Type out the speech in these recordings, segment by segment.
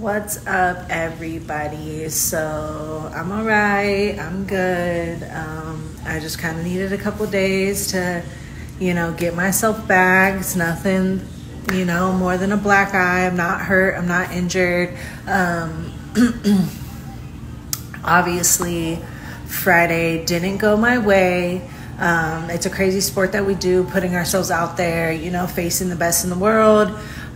What's up, everybody? So I'm all right. I'm good. Um, I just kind of needed a couple days to, you know, get myself back. It's nothing, you know, more than a black eye. I'm not hurt. I'm not injured. Um, obviously, Friday didn't go my way. Um, it's a crazy sport that we do, putting ourselves out there, you know, facing the best in the world.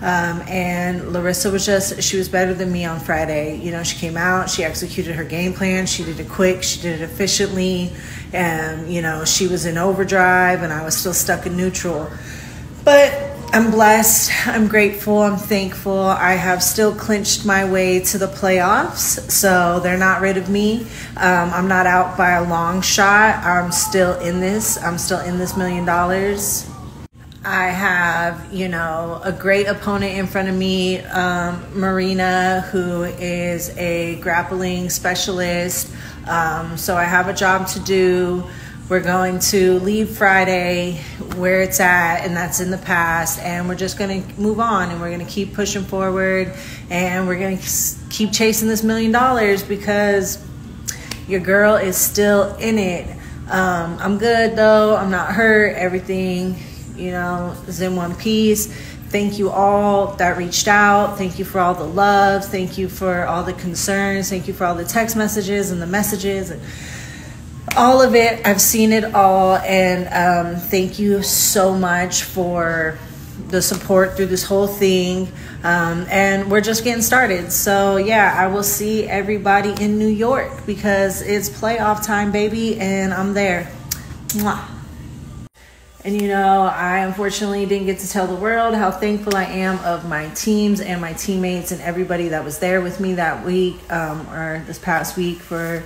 Um, and Larissa was just, she was better than me on Friday. You know, she came out, she executed her game plan, she did it quick, she did it efficiently, and, you know, she was in overdrive, and I was still stuck in neutral. But I'm blessed, I'm grateful, I'm thankful. I have still clinched my way to the playoffs, so they're not rid of me. Um, I'm not out by a long shot. I'm still in this, I'm still in this million dollars. I have, you know, a great opponent in front of me, um, Marina, who is a grappling specialist. Um, so I have a job to do. We're going to leave Friday where it's at, and that's in the past, and we're just going to move on and we're going to keep pushing forward and we're going to keep chasing this million dollars because your girl is still in it. Um, I'm good though, I'm not hurt, everything you know, is in one piece. Thank you all that reached out. Thank you for all the love. Thank you for all the concerns. Thank you for all the text messages and the messages and all of it. I've seen it all. And um, thank you so much for the support through this whole thing. Um, and we're just getting started. So, yeah, I will see everybody in New York because it's playoff time, baby, and I'm there. Mwah. And you know, I unfortunately didn't get to tell the world how thankful I am of my teams and my teammates and everybody that was there with me that week um, or this past week for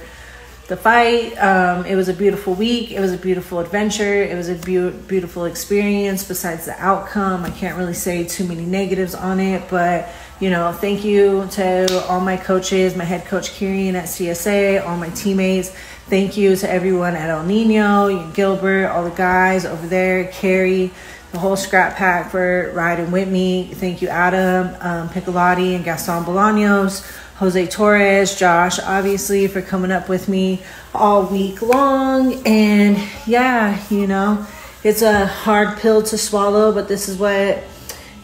the fight. Um, it was a beautiful week. It was a beautiful adventure. It was a be- beautiful experience. Besides the outcome, I can't really say too many negatives on it, but you know, thank you to all my coaches, my head coach Kieran at CSA, all my teammates Thank you to everyone at El Nino, Gilbert, all the guys over there, Carrie, the whole scrap pack for riding with me. Thank you, Adam, um, Piccolotti, and Gaston Bolaños, Jose Torres, Josh, obviously, for coming up with me all week long. And yeah, you know, it's a hard pill to swallow, but this is what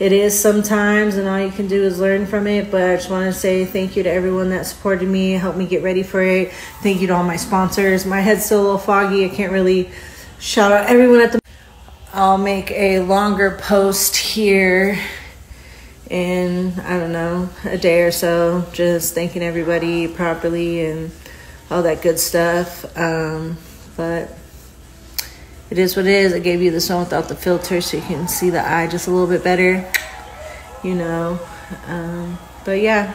it is sometimes, and all you can do is learn from it. But I just want to say thank you to everyone that supported me, helped me get ready for it. Thank you to all my sponsors. My head's still a little foggy. I can't really shout out everyone at the. I'll make a longer post here in, I don't know, a day or so, just thanking everybody properly and all that good stuff. Um, but it is what it is. I gave you this one without the filter so you can see the eye just a little bit better, you know. Um, but yeah,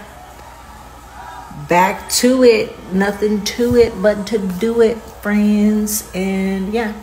back to it. Nothing to it but to do it, friends. And yeah.